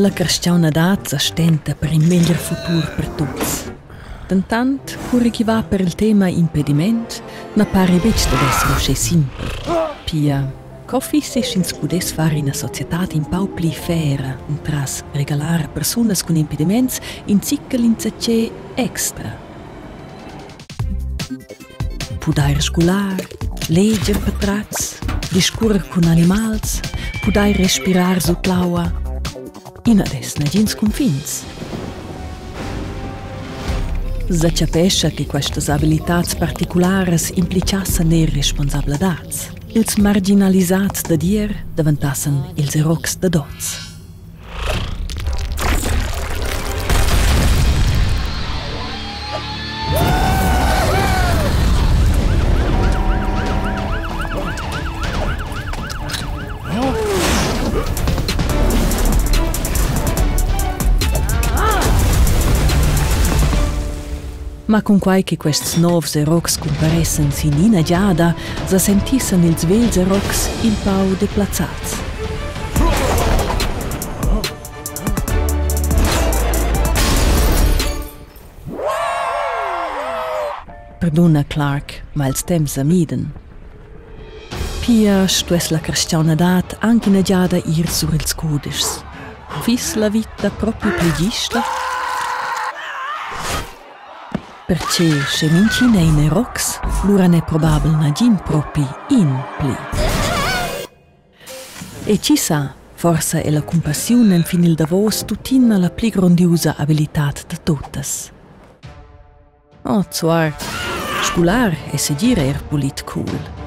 L'accarstiauna dazza stenta per un meglio futuro per tutti. Tentant, pure chi va per il tema impediment, na pare invece deve essere usce simple. Pia, coffi se si scudesse fare in una società un po' più fera, un tras regalare persone con impedimenti in ciclo in cece extra. Podair scolar, leger per trats, discurre con animals, podair respirar su claua, Inares, negins cunfins. Zaciapescha che queste abilitats particulares implicassen ne responsabilitats. Ils marginalisats da dir diventassen ils erocs da, da dots. Ma con quai che quest novs erocs comparessen sin ina giada, sa sentissen ils vels erocs il pau deplazzats. Perdona Clark, ma ils temps amiden. Pia stues la cristianità anche in giada ir sur ils codices. Fis la vita proprio plegista, perché se minci nei ne rox, lura ne probabel na gin propi in pli. E ci sa, forsa è la compassione in finil davos tutina la pli grandiosa abilitat de totes. Oh, zwar, scular e segire er polit cool.